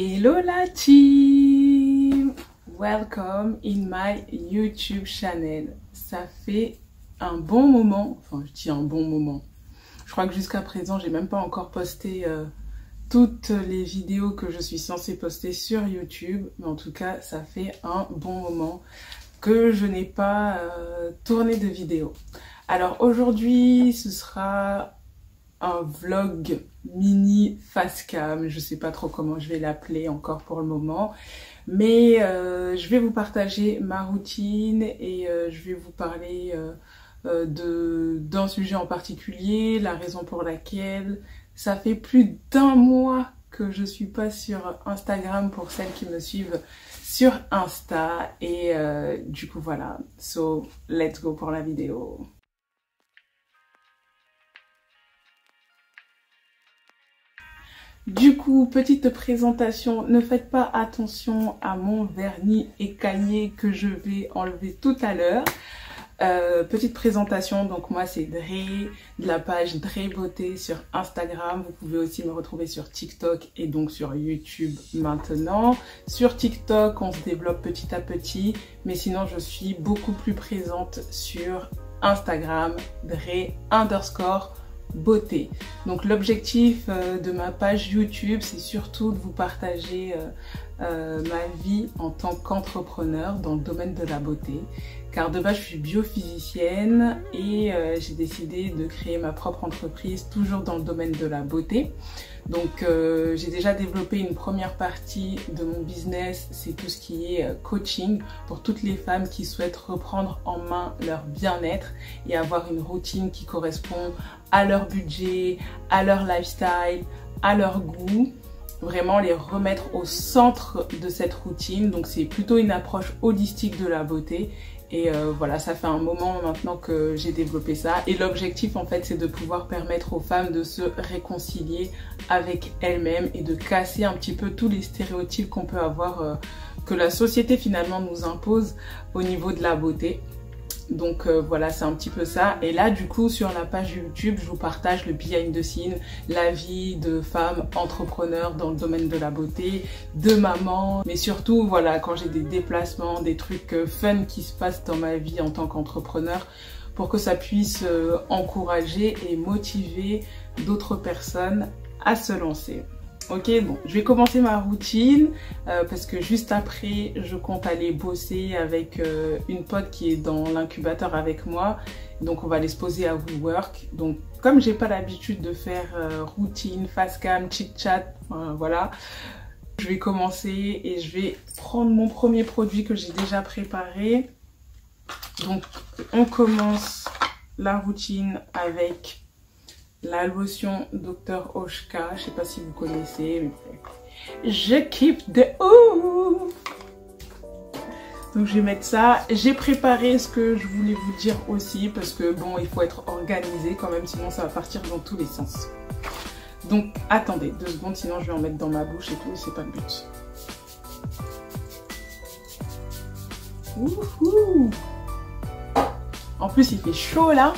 Hello la team! Welcome in my YouTube channel. Ça fait un bon moment, enfin je dis un bon moment. Je crois que jusqu'à présent, j'ai même pas encore posté euh, toutes les vidéos que je suis censée poster sur YouTube. Mais en tout cas, ça fait un bon moment que je n'ai pas euh, tourné de vidéo. Alors aujourd'hui, ce sera un vlog mini face cam. Je sais pas trop comment je vais l'appeler encore pour le moment. Mais euh, je vais vous partager ma routine et euh, je vais vous parler euh, d'un sujet en particulier, la raison pour laquelle ça fait plus d'un mois que je suis pas sur Instagram pour celles qui me suivent sur Insta et du coup voilà. So let's go pour la vidéo. Du coup, petite présentation, ne faites pas attention à mon vernis écaillé que je vais enlever tout à l'heure. Euh, petite présentation, donc moi c'est Dre, de la page Dre Beauté sur Instagram. Vous pouvez aussi me retrouver sur TikTok et donc sur YouTube maintenant. Sur TikTok, on se développe petit à petit, mais sinon je suis beaucoup plus présente sur Instagram, Dre underscore beauté. Donc l'objectif euh, de ma page YouTube, c'est surtout de vous partager euh, euh, ma vie en tant qu'entrepreneur dans le domaine de la beauté. Car de base, je suis biophysicienne et j'ai décidé de créer ma propre entreprise toujours dans le domaine de la beauté. Donc j'ai déjà développé une première partie de mon business, c'est tout ce qui est coaching pour toutes les femmes qui souhaitent reprendre en main leur bien-être et avoir une routine qui correspond à leur budget, à leur lifestyle, à leur goût. Vraiment les remettre au centre de cette routine. Donc c'est plutôt une approche holistique de la beauté. Et euh, voilà, ça fait un moment maintenant que j'ai développé ça. Et l'objectif en fait c'est de pouvoir permettre aux femmes de se réconcilier avec elles-mêmes et de casser un petit peu tous les stéréotypes qu'on peut avoir, euh, que la société finalement nous impose au niveau de la beauté. Donc euh, voilà, c'est un petit peu ça. Et là, du coup, sur la page YouTube, je vous partage le behind the scene, la vie de femmes entrepreneurs dans le domaine de la beauté, de maman, mais surtout, voilà, quand j'ai des déplacements, des trucs euh, fun qui se passent dans ma vie en tant qu'entrepreneur, pour que ça puisse euh, encourager et motiver d'autres personnes à se lancer. Ok, bon, je vais commencer ma routine euh, parce que juste après, je compte aller bosser avec euh, une pote qui est dans l'incubateur avec moi. Donc, on va aller se poser à WeWork. Donc, comme j'ai pas l'habitude de faire euh, routine, fast cam, chit chat, voilà, je vais commencer et je vais prendre mon premier produit que j'ai déjà préparé. Donc, on commence la routine avec la lotion Dr Oshka. Je sais pas si vous connaissez, mais je kiffe de ouf. Donc je vais mettre ça. J'ai préparé ce que je voulais vous dire aussi parce que bon, il faut être organisé quand même, sinon ça va partir dans tous les sens. Donc attendez deux secondes, sinon je vais en mettre dans ma bouche et tout, c'est pas le but. En plus, il fait chaud là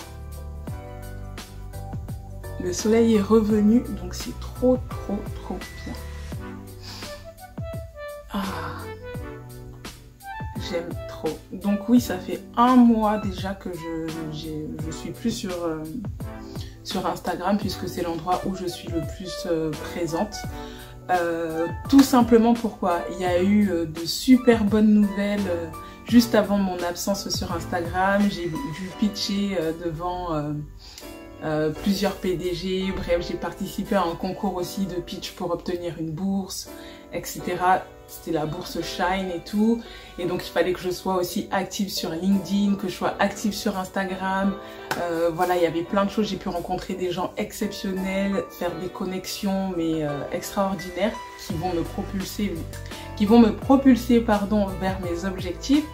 le soleil est revenu, donc c'est trop, trop, trop bien. Ah, j'aime trop. Donc oui, ça fait un mois déjà que je, je suis plus sur, euh, sur Instagram puisque c'est l'endroit où je suis le plus euh, présente. Euh, tout simplement pourquoi? Il y a eu de super bonnes nouvelles juste avant mon absence sur Instagram. J'ai dû pitcher devant euh, plusieurs PDG, bref j'ai participé à un concours aussi de pitch pour obtenir une bourse, etc. C'était la bourse Shine et tout. Et donc il fallait que je sois aussi active sur LinkedIn, que je sois active sur Instagram. Euh, voilà, il y avait plein de choses. J'ai pu rencontrer des gens exceptionnels, faire des connexions mais euh, extraordinaires qui vont me propulser, qui vont me propulser pardon, vers mes objectifs.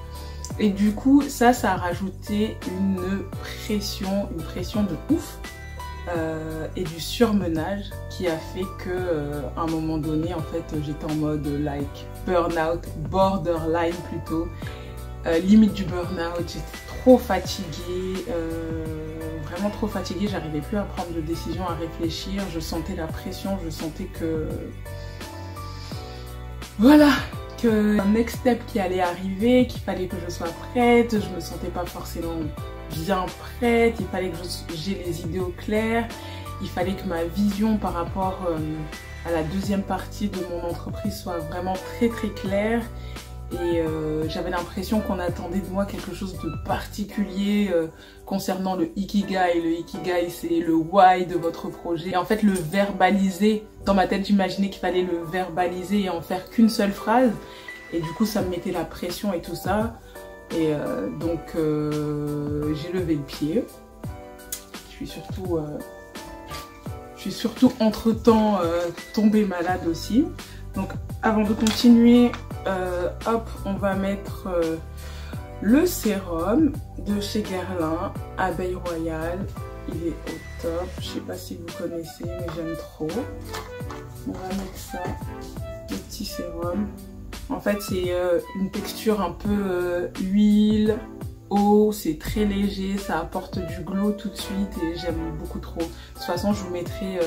Et du coup, ça, ça a rajouté une pression, une pression de ouf euh, et du surmenage qui a fait que euh, à un moment donné, en fait, j'étais en mode like burn-out, borderline plutôt, euh, limite du burn-out. J'étais trop fatiguée, vraiment trop fatiguée. J'arrivais plus à prendre de décision, à réfléchir. Je sentais la pression, je sentais que voilà, que un next step qui allait arriver, qu'il fallait que je sois prête, je me sentais pas forcément bien prête, il fallait que j'ai les idées claires, il fallait que ma vision par rapport euh, à la deuxième partie de mon entreprise soit vraiment très très claire et euh, j'avais l'impression qu'on attendait de moi quelque chose de particulier euh, concernant le Ikigai. Le Ikigai, c'est le why de votre projet. Et en fait, le verbaliser, dans ma tête, j'imaginais qu'il fallait le verbaliser et en faire qu'une seule phrase. Et du coup, ça me mettait la pression et tout ça. Et euh, donc, j'ai levé le pied. Je suis surtout... je suis surtout entre-temps tombée malade aussi. Donc, avant de continuer, euh, hop, on va mettre euh, le sérum de chez Guerlain, Abeille Royale. Il est au top. Je sais pas si vous connaissez, mais j'aime trop. On va mettre ça, le petit sérum. En fait, c'est euh, une texture un peu huile, eau, c'est très léger, ça apporte du glow tout de suite et j'aime beaucoup trop. De toute façon, je vous mettrai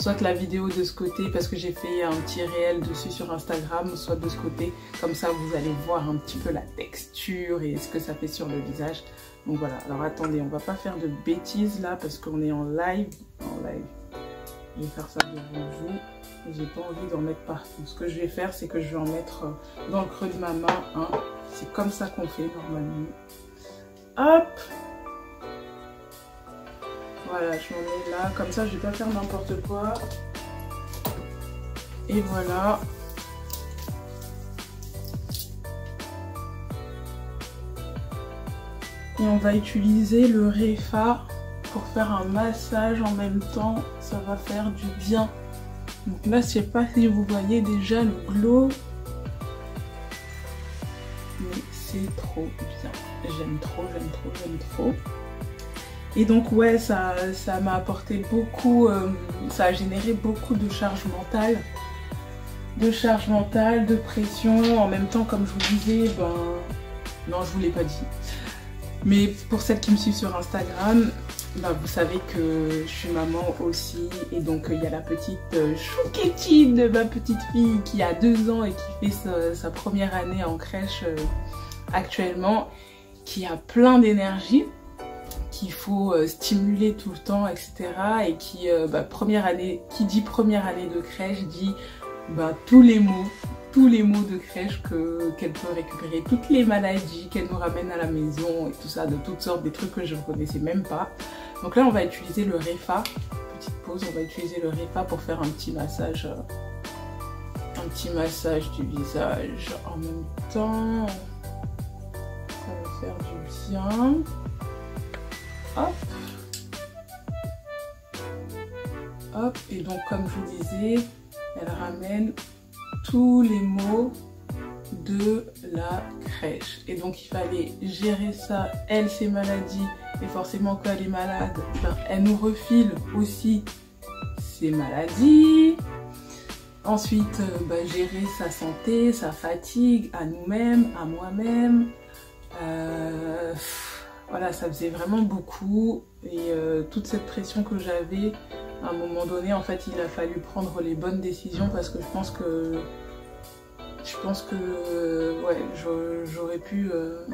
soit la vidéo de ce côté parce que j'ai fait un petit réel dessus sur Instagram, soit de ce côté. Comme ça, vous allez voir un petit peu la texture et ce que ça fait sur le visage. Donc voilà, alors attendez, on va pas faire de bêtises là parce qu'on est en live. En live. Je vais faire ça devant vous. J'ai pas envie d'en mettre partout. Ce que je vais faire, c'est que je vais en mettre euh, dans le creux de ma main. Hein. C'est comme ça qu'on fait normalement. Hop voilà, je m'en mets là. Comme ça, je vais pas faire n'importe quoi. Et voilà. Et on va utiliser le Refa pour faire un massage en même temps. Ça va faire du bien. Donc là, je sais pas si vous voyez déjà le glow. Mais c'est trop bien. J'aime trop, j'aime trop, j'aime trop. Et donc ouais, ça m'a apporté beaucoup, euh, ça a généré beaucoup de charge mentale. De charge mentale, de pression. En même temps, comme je vous disais, ben... Non, je vous l'ai pas dit. Mais pour celles qui me suivent sur Instagram, ben, vous savez que je suis maman aussi. Et donc il y a la petite euh, chouquettine de ma petite fille qui a deux ans et qui fait sa, première année en crèche euh, actuellement. Qui a plein d'énergie qu'il faut euh, stimuler tout le temps, etc. Et qui, euh, bah, première année, qui dit première année de crèche dit bah, tous les mots, tous les mots de crèche qu'elle peut récupérer, toutes les maladies qu'elle nous ramène à la maison et tout ça, de toutes sortes, des trucs que je ne connaissais même pas. Donc là, on va utiliser le Refa. Petite pause, on va utiliser le Refa pour faire un petit massage, euh, un petit massage du visage en même temps. Ça va faire du bien. Hop. Hop. Et donc, comme je vous disais, elle ramène tous les mots de la crèche. Et donc, il fallait gérer ça, elle, ses maladies. Et forcément, quand elle est malade, ben, elle nous refile aussi ses maladies. Ensuite, euh, ben, gérer sa santé, sa fatigue, à nous-mêmes, à moi-même. Euh, voilà, ça faisait vraiment beaucoup et euh, toute cette pression que j'avais, à un moment donné, en fait, il a fallu prendre les bonnes décisions parce que je pense que je pense que ouais, j'aurais pu euh,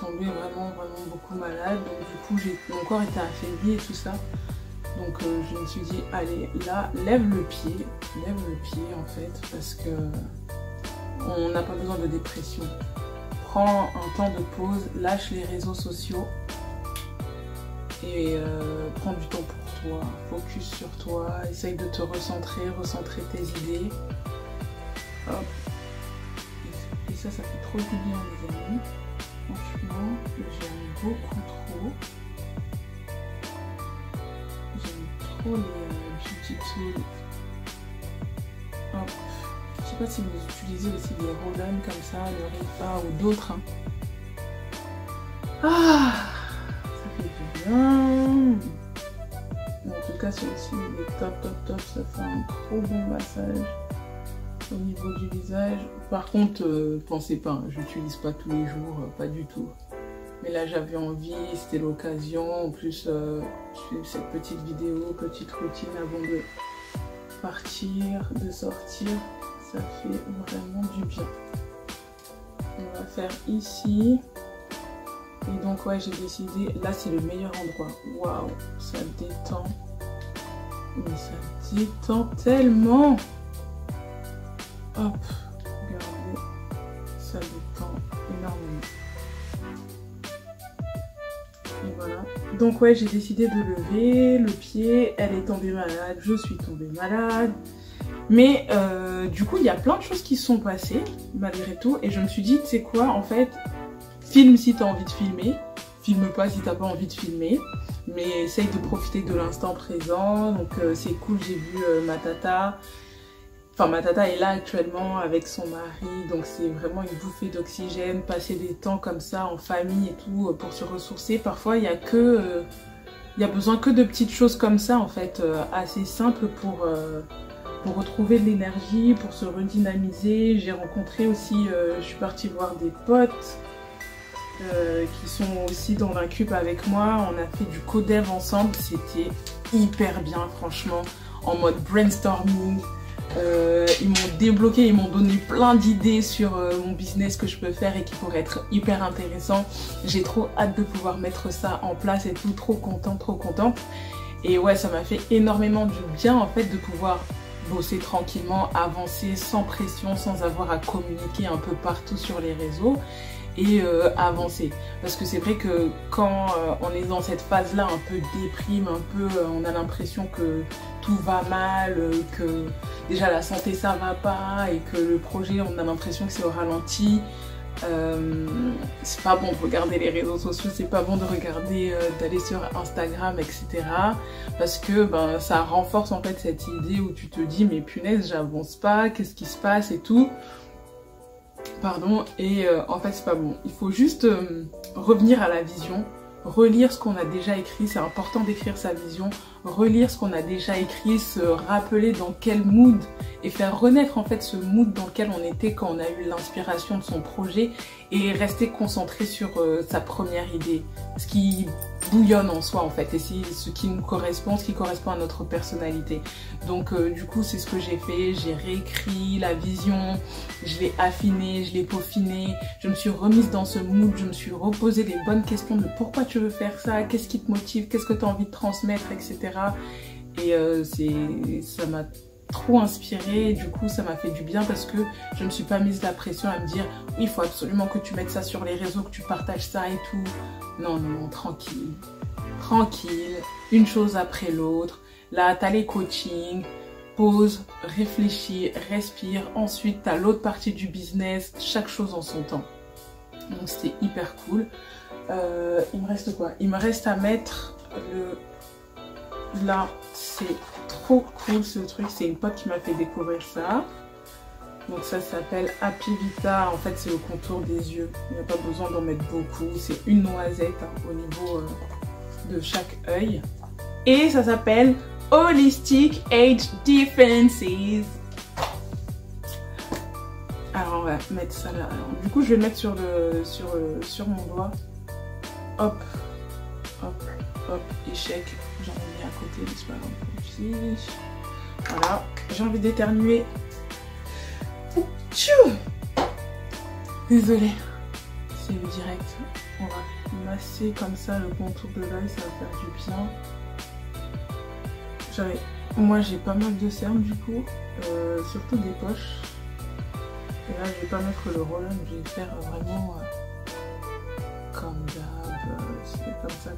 tomber vraiment vraiment beaucoup malade. Donc du coup, mon corps était affaibli et tout ça. Donc euh, je me suis dit, allez, là, lève le pied, lève le pied en fait, parce que on n'a pas besoin de dépression prends un temps de pause, lâche les réseaux sociaux et euh, prends du temps pour toi, focus sur toi, essaye de te recentrer, recentrer tes idées. Et ça, ça fait trop du bien les amis. Franchement, j'aime beaucoup trop. J'aime trop les beauty tools. Hop sais pas si vous utilisez aussi des roll comme ça, le Rifa ou d'autres. Hein. Ah Ça fait bien En tout cas, celui-ci, est top, top, top. Ça fait un trop bon massage au niveau du visage. Par contre, euh, pensez pas, hein, je n'utilise pas tous les jours, euh, pas du tout. Mais là, j'avais envie, c'était l'occasion. En plus, euh, fais cette petite vidéo, petite routine avant de partir, de sortir ça fait vraiment du bien. On va faire ici. Et donc ouais, j'ai décidé, là c'est le meilleur endroit. Waouh, ça détend. Mais ça détend tellement. Hop, regardez, ça détend énormément. Et voilà. Donc ouais, j'ai décidé de lever le pied. Elle est tombée malade, je suis tombée malade. Mais euh, du coup, il y a plein de choses qui se sont passées, malgré tout. Et je me suis dit, tu sais quoi, en fait, filme si t'as envie de filmer. Filme pas si t'as pas envie de filmer. Mais essaye de profiter de l'instant présent. Donc euh, c'est cool, j'ai vu euh, ma tata. Enfin, ma tata est là actuellement avec son mari, donc c'est vraiment une bouffée d'oxygène, passer des temps comme ça en famille et tout pour se ressourcer. Parfois, il y a que, il y a besoin que de petites choses comme ça en fait, assez simples pour pour retrouver de l'énergie, pour se redynamiser. J'ai rencontré aussi, euh, je suis partie voir des potes euh, qui sont aussi dans l'incube avec moi. On a fait du codev ensemble, c'était hyper bien franchement, en mode brainstorming. Euh, ils m'ont débloqué, ils m'ont donné plein d'idées sur mon business que je peux faire et qui pourrait être hyper intéressant. J'ai trop hâte de pouvoir mettre ça en place et tout, trop content, trop contente. Et ouais, ça m'a fait énormément du bien en fait de pouvoir bosser tranquillement, avancer sans pression, sans avoir à communiquer un peu partout sur les réseaux et euh, avancer. Parce que c'est vrai que quand euh, on est dans cette phase-là un peu déprime, un peu euh, on a l'impression que tout va mal, que déjà la santé ça va pas et que le projet on a l'impression que c'est au ralenti, euh, c'est pas bon de regarder les réseaux sociaux, c'est pas bon de regarder, euh, d'aller sur Instagram, etc. Parce que ben, ça renforce en fait cette idée où tu te dis mais punaise j'avance pas, qu'est-ce qui se passe et tout. Pardon, et euh, en fait c'est pas bon. Il faut juste revenir à la vision, relire ce qu'on a déjà écrit, c'est important d'écrire sa vision, relire ce qu'on a déjà écrit, se rappeler dans quel mood et faire renaître en fait ce mood dans lequel on était quand on a eu l'inspiration de son projet et rester concentré sur euh, sa première idée, ce qui bouillonne en soi en fait et ce qui nous correspond, ce qui correspond à notre personnalité. Donc euh, du coup c'est ce que j'ai fait, j'ai réécrit la vision, je l'ai affiné, je l'ai peaufiné, je me suis remise dans ce mood, je me suis reposé les bonnes questions de pourquoi tu veux faire ça, qu'est-ce qui te motive, qu'est-ce que tu as envie de transmettre, etc. Et euh, ça m'a trop inspiré du coup ça m'a fait du bien parce que je me suis pas mise la pression à me dire il faut absolument que tu mettes ça sur les réseaux, que tu partages ça et tout. Non, non, non, tranquille. Tranquille, une chose après l'autre. Là, t'as les coachings, pause, réfléchis, respire. Ensuite, t'as l'autre partie du business, chaque chose en son temps. Donc c'était hyper cool. Euh, il me reste quoi? Il me reste à mettre le Là, c'est trop cool ce truc. C'est une pote qui m'a fait découvrir ça. Donc ça s'appelle Happy Vita. En fait, c'est le contour des yeux. Il n'y a pas besoin d'en mettre beaucoup. C'est une noisette hein, au niveau euh, de chaque œil. Et ça s'appelle Holistic Age Defenses. Alors on va mettre ça là. du coup, je vais le mettre sur, le, sur, euh, sur mon doigt. Hop, hop, hop, échec. J'en ai mis à côté, mais c'est pas. Voilà, j'ai envie d'éternuer. Désolée, c'est le direct. On va masser comme ça le contour de l'œil, ça va faire du bien. J'avais, moi j'ai pas mal de cernes du coup, euh, surtout des poches. Et là je vais pas mettre le roll je vais faire vraiment euh, comme d'hab. Euh, comme ça.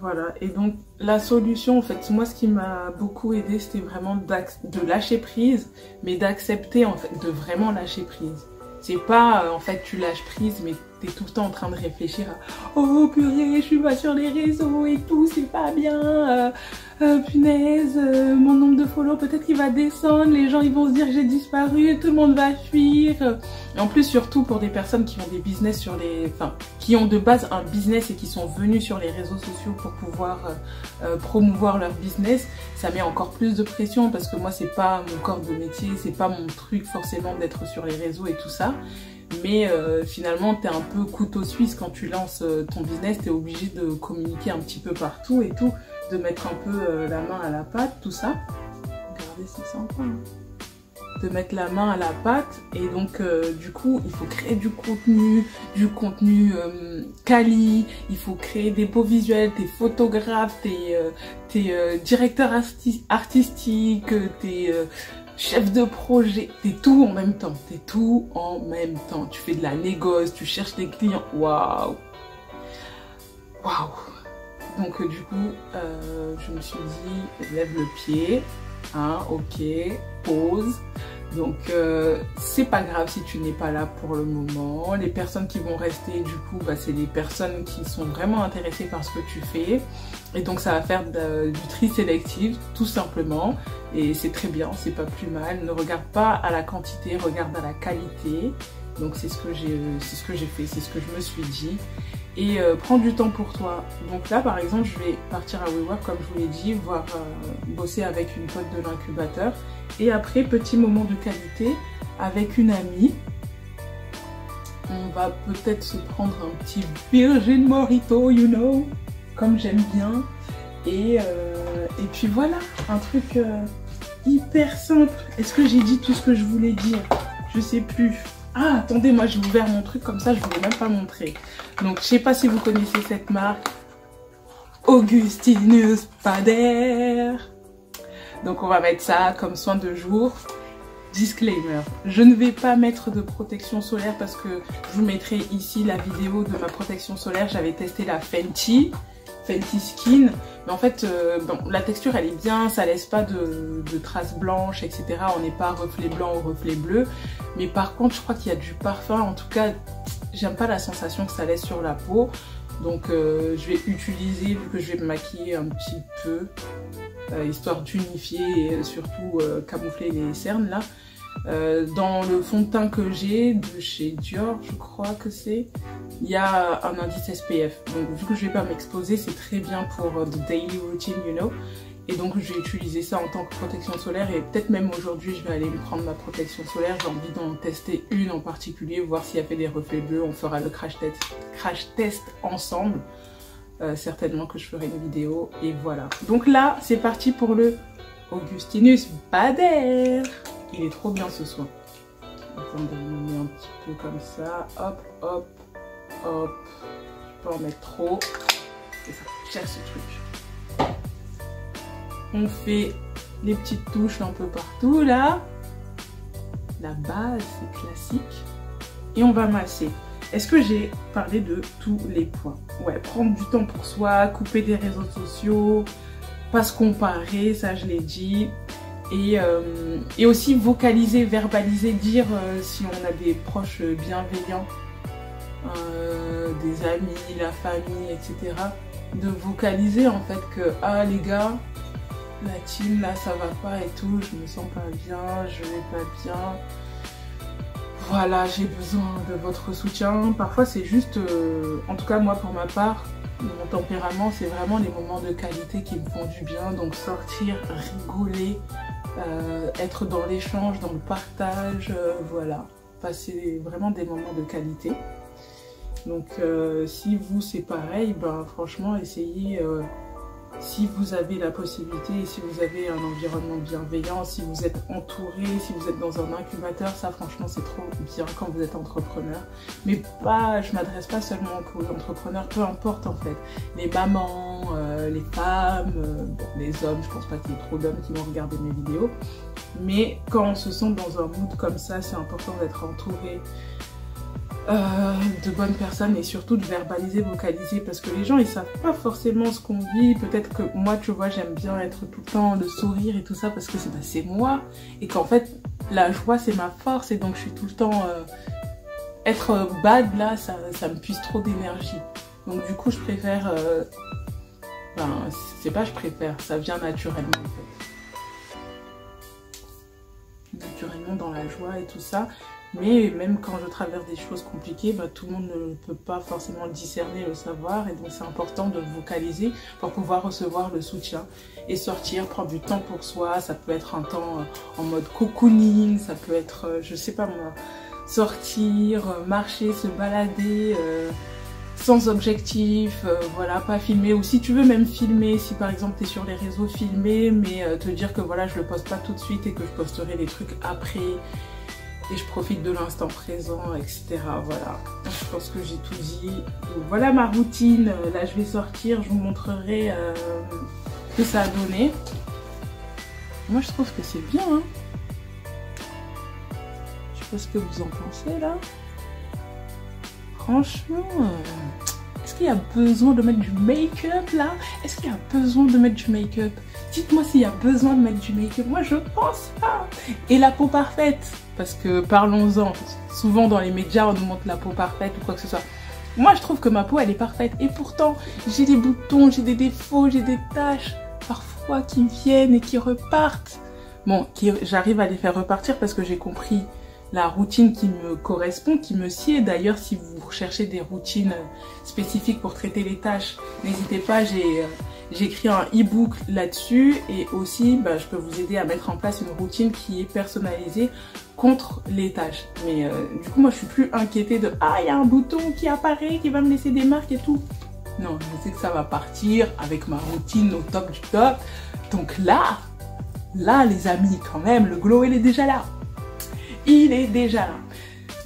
Voilà, et donc la solution, en fait, moi ce qui m'a beaucoup aidé, c'était vraiment de lâcher prise, mais d'accepter, en fait, de vraiment lâcher prise. C'est pas, euh, en fait, tu lâches prise, mais t'es tout le temps en train de réfléchir à « Oh purée, je suis pas sur les réseaux et tout, c'est pas bien. Euh, euh, punaise, mon nombre de follow peut-être qu'il va descendre, les gens ils vont se dire que j'ai disparu, tout le monde va fuir. » Et en plus, surtout pour des personnes qui ont des business sur les... Enfin, qui ont de base un business et qui sont venus sur les réseaux sociaux pour pouvoir promouvoir leur business, ça met encore plus de pression parce que moi, c'est pas mon corps de métier, c'est pas mon truc forcément d'être sur les réseaux et tout ça mais euh, finalement tu es un peu couteau suisse quand tu lances euh, ton business, tu es obligé de communiquer un petit peu partout et tout, de mettre un peu euh, la main à la pâte, tout ça. Regardez, c'est sympa. Hein. de mettre la main à la pâte et donc euh, du coup il faut créer du contenu, du contenu euh, quali, il faut créer des beaux visuels, t'es photographe, t'es es, directeur artistique, t'es chef de projet, t'es tout en même temps, t'es tout en même temps. Tu fais de la négoce, tu cherches des clients, waouh. Waouh. Donc du coup, euh, je me suis dit, lève le pied, hein, ok, pause. Donc euh, c'est pas grave si tu n'es pas là pour le moment. Les personnes qui vont rester du coup, bah, c'est les personnes qui sont vraiment intéressées par ce que tu fais. Et donc ça va faire du tri sélectif tout simplement. Et c'est très bien, c'est pas plus mal. Ne regarde pas à la quantité, regarde à la qualité. Donc c'est ce que j'ai ce que j'ai fait, c'est ce que je me suis dit. Et euh, prends du temps pour toi. Donc là par exemple je vais partir à WeWork comme je vous l'ai dit, voir euh, bosser avec une pote de l'incubateur. Et après petit moment de qualité avec une amie. On va peut-être se prendre un petit Virgin Morito, you know comme j'aime bien. Et, euh, et, puis voilà, un truc hyper simple. Est-ce que j'ai dit tout ce que je voulais dire? Je sais plus. Ah, attendez, moi j'ai ouvert mon truc comme ça, je voulais même pas montrer. Donc, je sais pas si vous connaissez cette marque. Augustinus Pader. Donc, on va mettre ça comme soin de jour. Disclaimer, je ne vais pas mettre de protection solaire parce que je vous mettrai ici la vidéo de ma protection solaire. J'avais testé la Fenty. Fenty Skin. Mais en fait, euh, bon, la texture elle est bien, ça laisse pas de, traces blanches, etc. On n'est pas reflet blanc ou reflet bleu. Mais par contre, je crois qu'il y a du parfum. En tout cas, j'aime pas la sensation que ça laisse sur la peau. Donc euh, je vais utiliser, vu que je vais me maquiller un petit peu, euh, histoire d'unifier et surtout camoufler les cernes là. Euh, dans le fond de teint que j'ai de chez Dior, je crois que c'est, il y a un indice SPF. Donc vu que je vais pas m'exposer, c'est très bien pour the euh, daily routine, you know. Et donc je vais utiliser ça en tant que protection solaire et peut-être même aujourd'hui je vais aller me prendre ma protection solaire. J'ai envie d'en tester une en particulier, voir s'il y a fait des reflets bleus. On fera le crash test, crash test ensemble. Euh, certainement que je ferai une vidéo et voilà. Donc là c'est parti pour le Augustinus Bader. Il est trop bien ce soin. Attendez, on met un petit peu comme ça. Hop, hop, hop. Je peux en mettre trop. C'est ça, cherche ce truc. On fait les petites touches un peu partout là. La base, c'est classique. Et on va masser. Est-ce que j'ai parlé de tous les points? Ouais, prendre du temps pour soi, couper des réseaux sociaux, pas se comparer, ça je l'ai dit. Euh, et, aussi vocaliser, verbaliser, dire euh, si on a des proches bienveillants, euh, des amis, la famille, etc. De vocaliser en fait que ah les gars, la team là ça va pas et tout, je me sens pas bien, je vais pas bien. Voilà, j'ai besoin de votre soutien. Parfois c'est juste, en tout cas moi pour ma part, mon tempérament, c'est vraiment les moments de qualité qui me font du bien. Donc sortir, rigoler, euh, être dans l'échange, dans le partage, euh, voilà. Passer vraiment des moments de qualité. Donc euh, si vous c'est pareil, ben franchement essayez si vous avez la possibilité, si vous avez un environnement bienveillant, si vous êtes entouré, si vous êtes dans un incubateur, ça franchement c'est trop bien quand vous êtes entrepreneur. Mais pas, je m'adresse pas seulement aux entrepreneurs, peu importe en fait. Les mamans, euh, les femmes, euh, les hommes, je pense pas qu'il y ait trop d'hommes qui vont regarder mes vidéos. Mais quand on se sent dans un mood comme ça, c'est important d'être entouré euh, de bonnes personnes et surtout de verbaliser, vocaliser parce que les gens ils savent pas forcément ce qu'on vit. Peut-être que moi tu vois j'aime bien être tout le temps le sourire et tout ça parce que c'est bah, moi et qu'en fait la joie c'est ma force et donc je suis tout le temps euh, être bad là ça, me puise trop d'énergie. Donc du coup je préfère euh, ben c'est pas je préfère ça vient naturellement naturellement dans la joie et tout ça mais même quand je traverse des choses compliquées, bah, tout le monde ne peut pas forcément discerner, le savoir. Et donc c'est important de vocaliser pour pouvoir recevoir le soutien et sortir, prendre du temps pour soi. Ça peut être un temps euh, en mode cocooning, ça peut être, euh, je sais pas moi, sortir, euh, marcher, se balader, sans objectif, voilà, pas filmer. Ou si tu veux même filmer, si par exemple tu es sur les réseaux filmer, mais te dire que voilà, je le poste pas tout de suite et que je posterai les trucs après. Et je profite de l'instant présent, etc. Voilà, je pense que j'ai tout dit. Donc voilà ma routine. Là, je vais sortir, je vous montrerai ce que ça a donné. Moi, je trouve que c'est bien. Hein. je sais pas ce que vous en pensez là. Franchement, euh, qu'il y a besoin de mettre du make-up là? Est-ce qu'il y a besoin de mettre du make-up? Dites-moi s'il y a besoin de mettre du make-up. Moi, je pense pas. Et la peau parfaite? Parce que parlons-en. Souvent dans les médias, on nous montre la peau parfaite ou quoi que ce soit. Moi, je trouve que ma peau, elle est parfaite. Et pourtant, j'ai des boutons, j'ai des défauts, j'ai des taches. Parfois qui viennent et qui repartent. Bon, j'arrive à les faire repartir parce que j'ai compris la routine qui me correspond, qui me sied. D'ailleurs, si vous recherchez des routines spécifiques pour traiter les tâches, n'hésitez pas, j'ai euh, écrit un e-book là-dessus et aussi bah, je peux vous aider à mettre en place une routine qui est personnalisée contre les tâches. Mais euh, du coup, moi, je suis plus inquiétée de « Ah, il y a un bouton qui apparaît, qui va me laisser des marques et tout ». Non, je sais que ça va partir avec ma routine au top du top. Donc là, là, les amis, quand même, le glow, il est déjà là il est déjà là.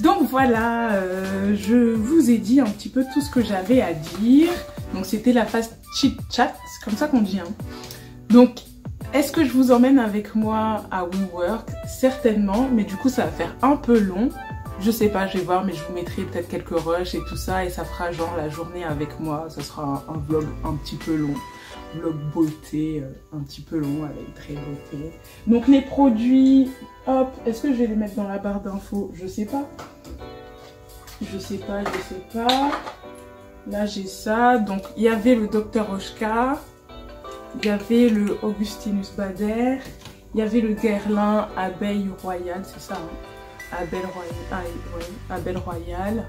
Donc voilà, euh, je vous ai dit un petit peu tout ce que j'avais à dire. Donc c'était la phase chit chat, c'est comme ça qu'on dit. Hein. Donc est-ce que je vous emmène avec moi à WeWork? Certainement, mais du coup ça va faire un peu long. Je sais pas, je vais voir, mais je vous mettrai peut-être quelques rushs et tout ça, et ça fera genre la journée avec moi. Ça sera un vlog un petit peu long vlog beauté euh, un petit peu long avec très beauté. Donc les produits, hop, est-ce que je vais les mettre dans la barre d'infos? Je sais pas. Je sais pas, je sais pas. Là j'ai ça. Donc il y avait le Dr Oshka. Il y avait le Augustinus Bader. Il y avait le Guerlain Abeille Royale, c'est ça hein? Abeille Royale. Ah, Royale.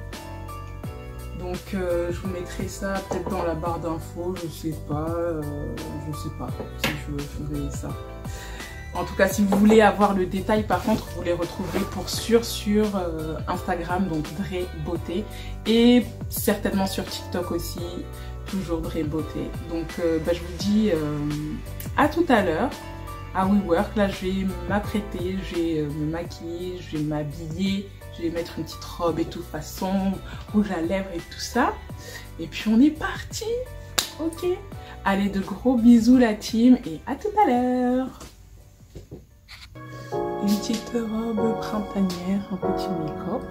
Donc euh, je vous mettrai ça peut-être dans la barre d'infos, je sais pas, euh, je sais pas si je ferai ça. En tout cas, si vous voulez avoir le détail, par contre, vous les retrouverez pour sûr sur euh, Instagram, donc Dre Beauté. Et certainement sur TikTok aussi, toujours Dre Beauté. Donc bah, je vous dis à tout à l'heure à WeWork. Là, je vais m'apprêter, je vais me maquiller, je vais m'habiller je vais mettre une petite robe et tout façon, rouge à lèvres et tout ça. Et puis on est parti Ok Allez, de gros bisous la team et à tout à l'heure petite robe printanière, un petit make-up.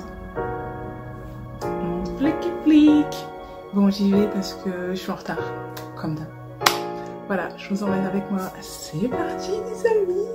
Flic flic Bon, j'y vais parce que je suis en retard, comme d'hab. Voilà, je vous emmène avec moi. C'est parti les amis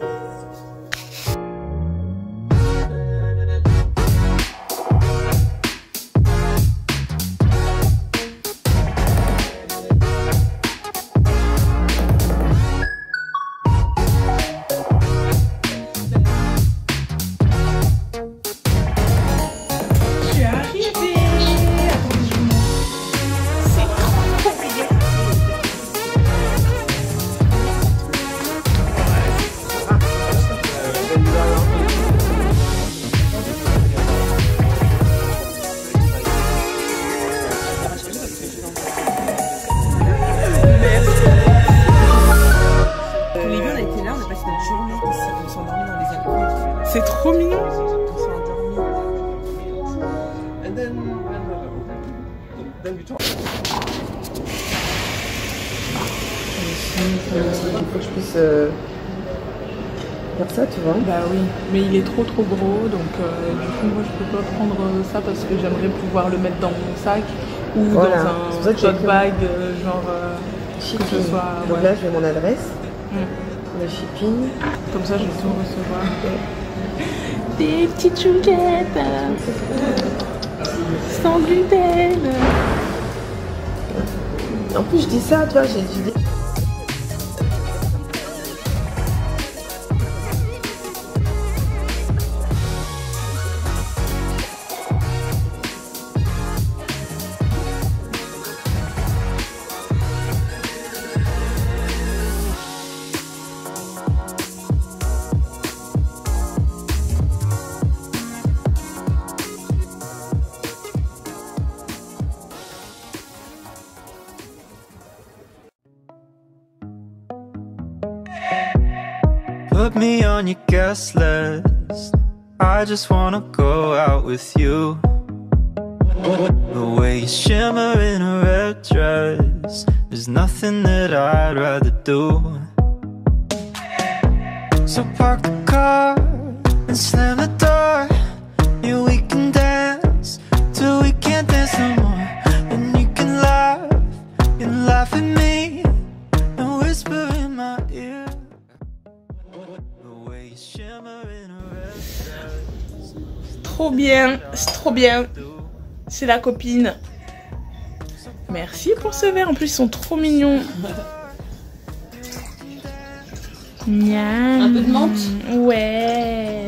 mais il est trop trop gros, donc euh, du coup moi je peux pas prendre ça parce que j'aimerais pouvoir le mettre dans mon sac ou dans un tote bag, euh, genre euh, que ce soit. Donc là je vais mon adresse, mm. le shipping. Comme ça je vais tout recevoir. Des petites chouquettes sans gluten. En plus je dis ça, toi, j'ai dit. List. I just wanna go out with you. The way you shimmer in a red dress, there's nothing that I'd rather do. So park the car and slam the door. Bien, c'est trop bien. C'est la copine. Merci pour ce verre. En plus, ils sont trop mignons. Miam. Un peu de menthe Ouais.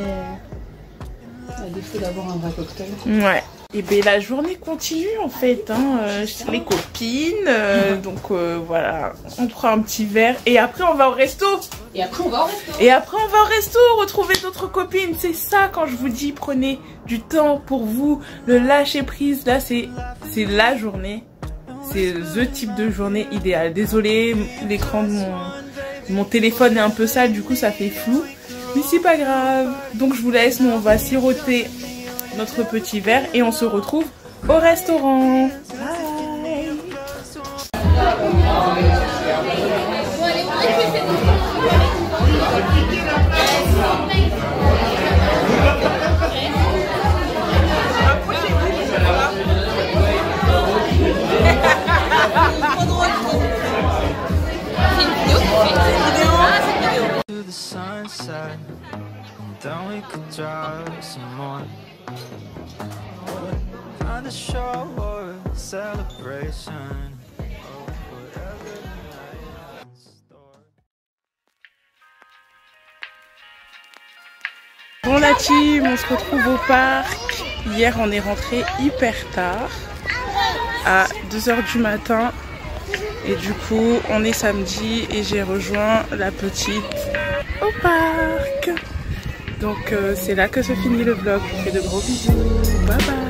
À défaut d'avoir un vrai cocktail. Ouais. Et ben la journée continue en fait, hein, euh, chez les copines. euh, donc euh, voilà, on prend un petit verre et après on va au resto. Et après, on va au resto. Et après on va au resto retrouver d'autres copines. C'est ça quand je vous dis prenez du temps pour vous, le lâcher prise. Là c'est c'est la journée, c'est the type de journée idéale. Désolée, l'écran de mon mon téléphone est un peu sale, du coup ça fait flou. Mais c'est pas grave. Donc je vous laisse, nous on va siroter notre petit verre et on se retrouve au restaurant. Bye Bon la team, on se retrouve au parc. Hier on est rentré hyper tard, à 2h du matin. Et du coup on est samedi et j'ai rejoint la petite au parc. Donc euh, c'est là que se finit le vlog. Je vous fais de gros bisous. Bye bye